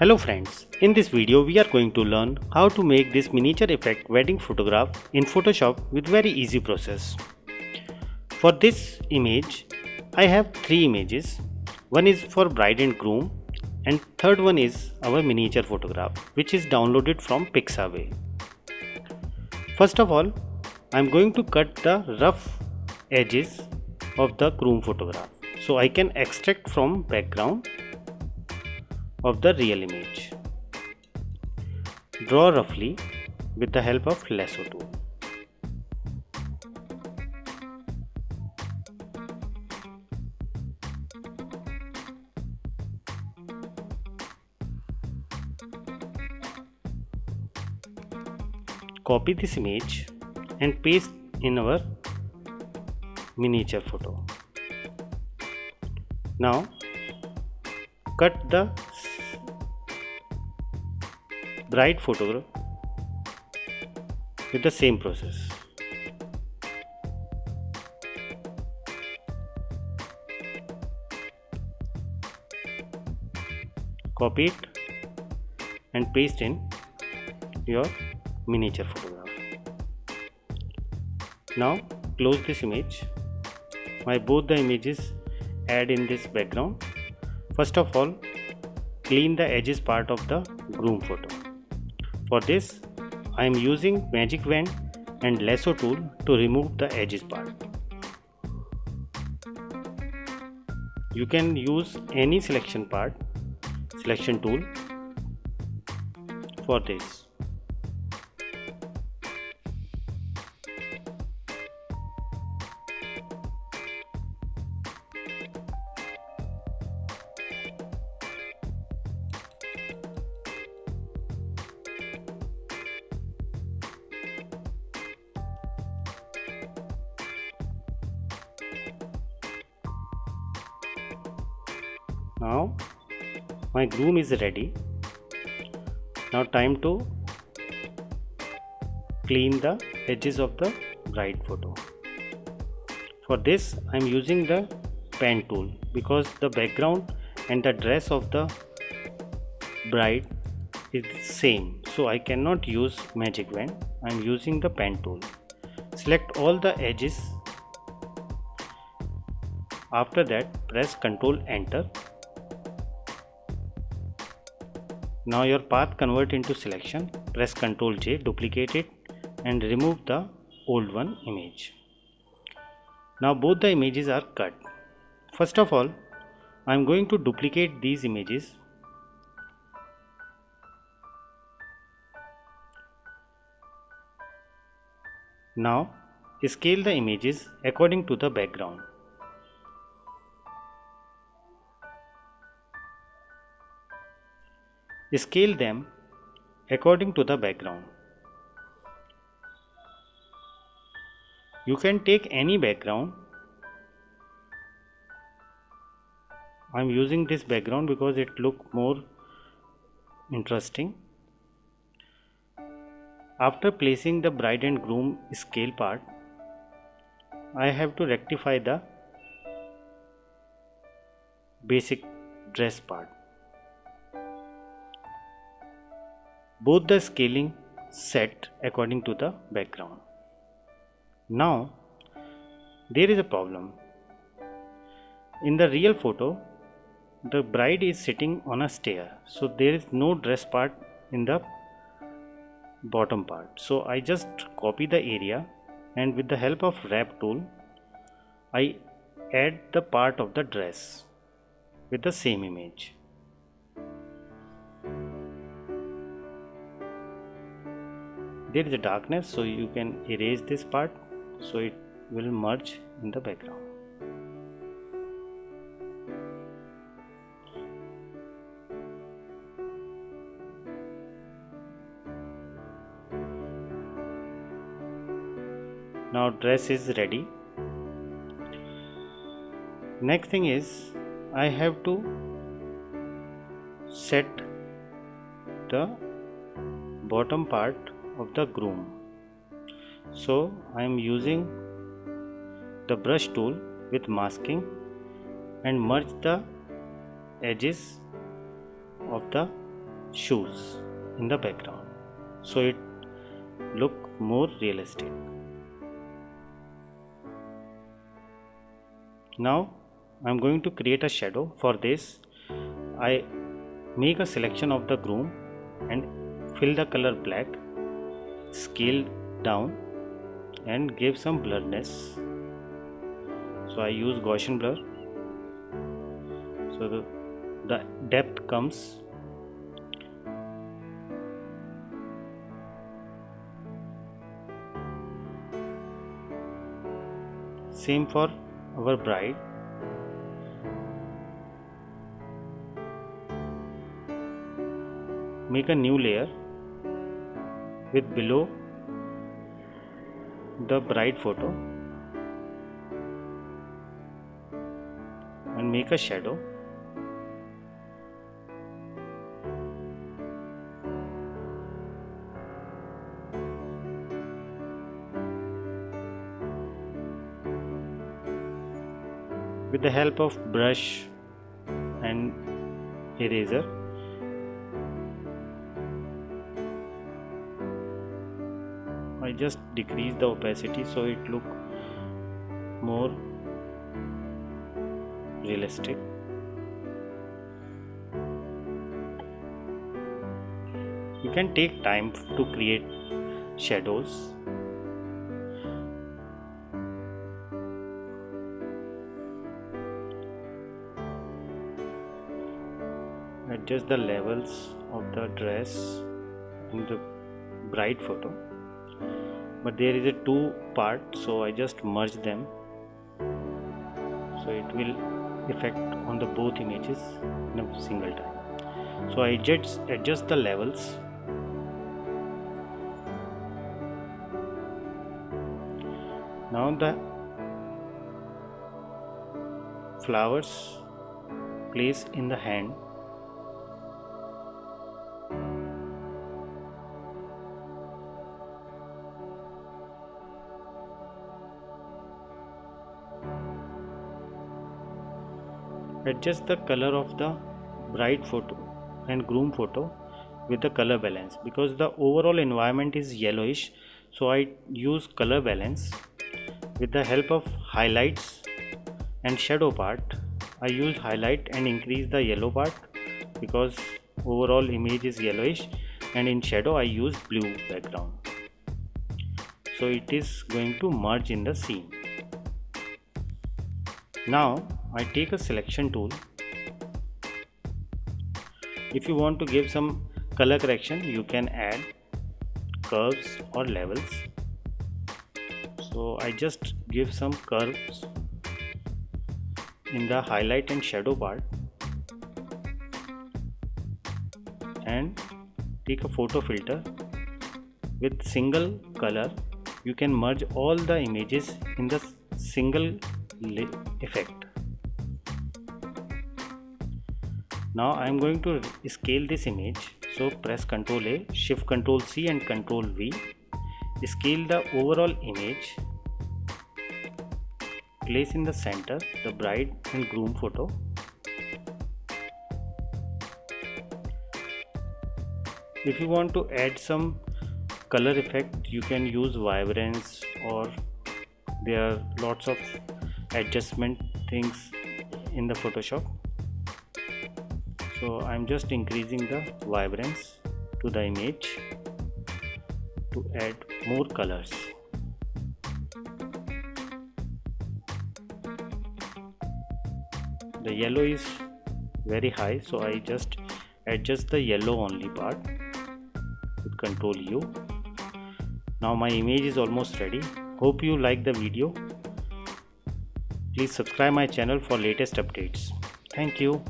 Hello friends, in this video we are going to learn how to make this miniature effect wedding photograph in Photoshop with very easy process. For this image, I have three images. One is for bride and groom and third one is our miniature photograph which is downloaded from Pixabay. First of all, I am going to cut the rough edges of the groom photograph so I can extract from background of the real image. Draw roughly with the help of lasso tool. Copy this image and paste in our miniature photo. Now cut the bride photograph with the same process. Copy it and paste in your miniature photograph. Now close this image. My both the images add in this background. First of all, clean the edges part of the groom photo. For this, I am using magic wand and lasso tool to remove the edges part. You can use any selection part, selection tool for this. Now my groom is ready. Now time to clean the edges of the bride photo. For this I am using the pen tool because the background and the dress of the bride is same. So I cannot use magic wand. I am using the pen tool. Select all the edges. After that press ctrl enter Now your path convert into selection. Press Ctrl J, duplicate it and remove the old one image. Now both the images are cut. First of all, I am going to duplicate these images. Now scale the images according to the background. Scale them according to the background. You can take any background. I am using this background because it look more interesting. After placing the bride and groom scale part, I have to rectify the basic dress part. Both the scaling set according to the background. Now there is a problem. In the real photo the bride is sitting on a stair so there is no dress part in the bottom part. So I just copy the area and with the help of warp tool I add the part of the dress with the same image. There is a darkness so you can erase this part so it will merge in the background. Now dress is ready. Next thing is I have to set the bottom part of the groom. So I am using the brush tool with masking and merge the edges of the shoes in the background. So it look more realistic. Now I'm going to create a shadow for this. I make a selection of the groom and fill the color black scale down and give some blurriness so I use Gaussian blur. So the, the depth comes same for our bride. Make a new layer with below the bride photo and make a shadow. With the help of brush and eraser I just decrease the opacity so it look more realistic. You can take time to create shadows. Adjust the levels of the dress in the bright photo but there is a two part so I just merge them. So it will effect on the both images in a single time. So I just adjust the levels. Now the flowers place in the hand adjust the color of the bride photo and groom photo with the color balance because the overall environment is yellowish. So I use color balance. With the help of highlights and shadow part I use highlight and increase the yellow part because overall image is yellowish. And in shadow I use blue background. So it is going to merge in the scene. Now I take a selection tool. If you want to give some color correction you can add curves or levels. So I just give some curves in the highlight and shadow part and take a photo filter. With single color you can merge all the images in the single effect now I am going to scale this image. So press ctrl A shift ctrl C and ctrl V. Scale the overall image. Place in the center the bride and groom photo. If you want to add some color effect you can use vibrance or there are lots of adjustment things in the photoshop so I'm just increasing the vibrance to the image to add more colors. The yellow is very high so I just adjust the yellow only part with control U. Now my image is almost ready. Hope you like the video. Please subscribe my channel for latest updates. Thank you